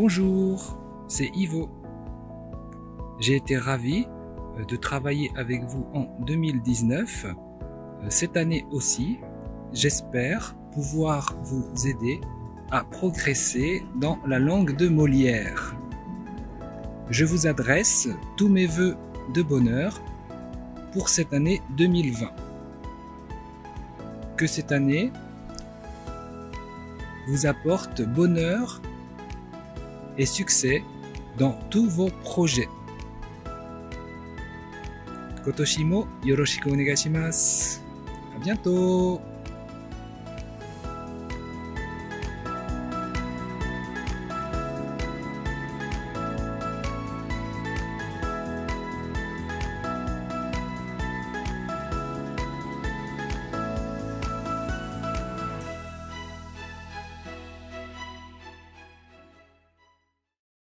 Bonjour, c'est Ivo. J'ai été ravi euh, de travailler avec vous en 2019. Euh, Cette année aussi, j'espère pouvoir vous aider à progresser dans la langue de Molière. Je vous adresse tous mes voeux de bonheur pour cette année 2020. Que cette année vous apporte bonheur et succès dans tous vos projets. Kotoshimo yoroshiku onegashimasu. À bientôt